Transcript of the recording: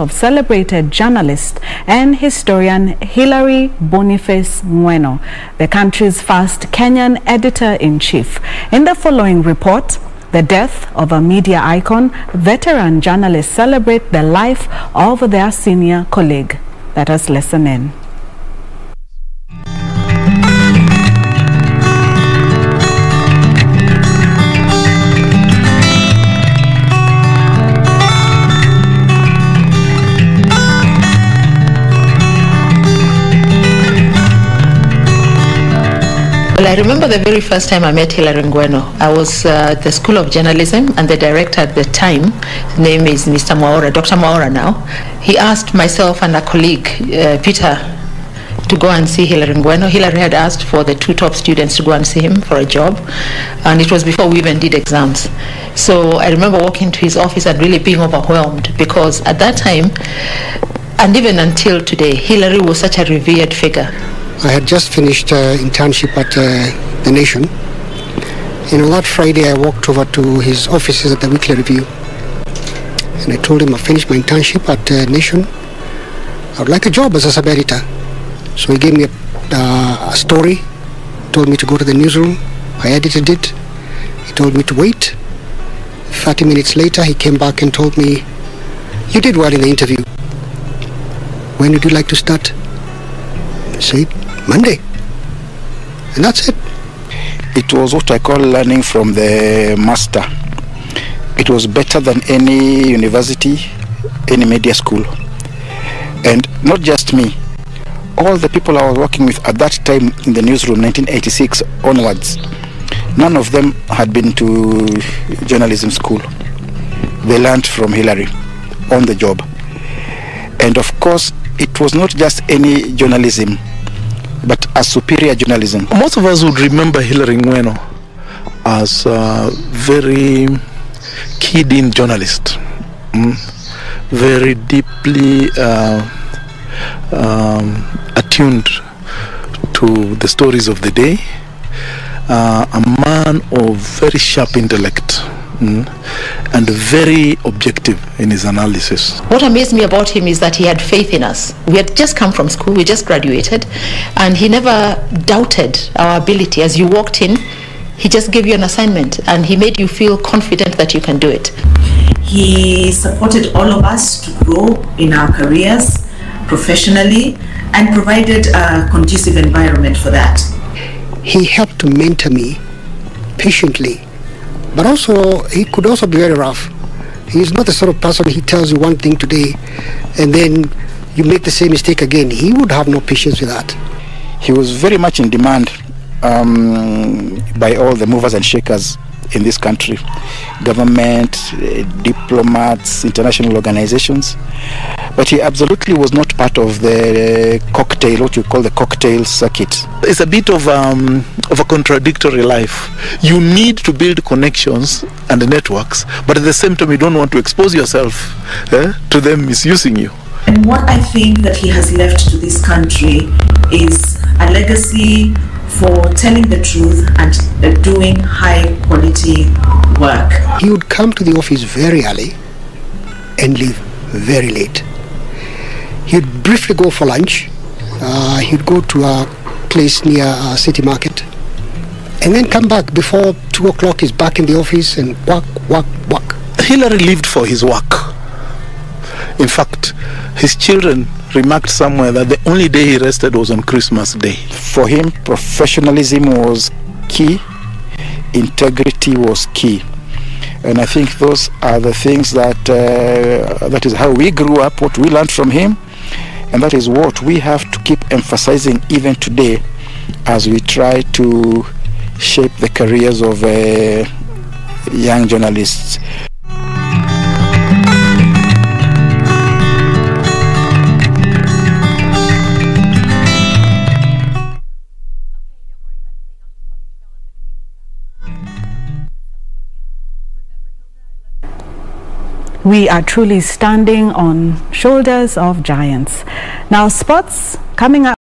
of celebrated journalist and historian Hilary Boniface Ng'weno, the country's first Kenyan editor-in-chief. In the following report, the death of a media icon, veteran journalists celebrate the life of their senior colleague. Let us listen in. Well, I remember the very first time I met Hilary Ng'weno. I was uh, at the School of Journalism, and the director at the time, his name is Mr. Mwaura, Dr. Mwaura now. He asked myself and a colleague, uh, Peter, to go and see Hilary Ng'weno. Hilary had asked for the two top students to go and see him for a job, and it was before we even did exams. So I remember walking to his office and really being overwhelmed because at that time, and even until today, Hilary was such a revered figure. I had just finished uh, internship at uh, The Nation. And on that Friday, I walked over to his offices at the Weekly Review. And I told him I finished my internship at uh, Nation. I would like a job as a sub-editor. So he gave me a, uh, a story, told me to go to the newsroom. I edited it. He told me to wait. 30 minutes later, he came back and told me, you did well in the interview. When would you like to start? Said, Monday. And that's it. It was what I call learning from the master. It was better than any university, any media school. And not just me, all the people I was working with at that time in the newsroom, 1986 onwards, none of them had been to journalism school. They learned from Hilary on the job. And of course, it was not just any journalism, but a superior journalism. Most of us would remember Hilary Ng'weno as a very keyed-in journalist, mm? very deeply uh, um, attuned to the stories of the day, uh, a man of very sharp intellect. Mm, and very objective in his analysis. What amazed me about him is that he had faith in us. We had just come from school, we just graduated, and he never doubted our ability. As you walked in, he just gave you an assignment and he made you feel confident that you can do it. He supported all of us to grow in our careers professionally and provided a conducive environment for that. He helped to mentor me patiently but also he could also be very rough. He's not the sort of person he tells you one thing today and then you make the same mistake again. He would have no patience with that. He was very much in demand um, by all the movers and shakers in this country government, uh, diplomats, international organizations. But he absolutely was not part of the cocktail, what you call the cocktail circuit. It's a bit of, um, of a contradictory life. You need to build connections and networks, but at the same time, you don't want to expose yourself eh, to them misusing you. And what I think that he has left to this country is a legacy for telling the truth and uh, doing high quality work. He would come to the office very early and leave very late. He'd briefly go for lunch. Uh, he'd go to a place near uh, City Market and then come back before 2 o'clock. He's back in the office and work, work, work. Hilary lived for his work. In fact, his children remarked somewhere that the only day he rested was on Christmas Day. For him, professionalism was key, integrity was key. And I think those are the things that uh, that is how we grew up, what we learned from him, and that is what we have to keep emphasizing even today as we try to shape the careers of uh, young journalists. We are truly standing on shoulders of giants. Now, sports coming up.